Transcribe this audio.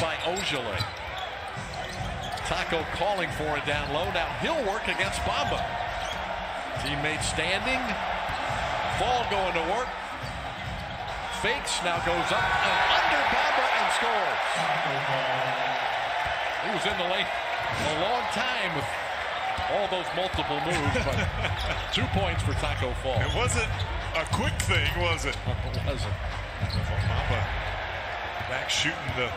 by Ojeleye. Tacko calling for it down low. Now he'll work against Bamba. Teammate standing. Fall going to work. Fakes now goes up and under Bamba and scores. He was in the lane a long time with all those multiple moves, but two points for Tacko Fall. It wasn't a quick thing, was it? It wasn't. Bamba back shooting the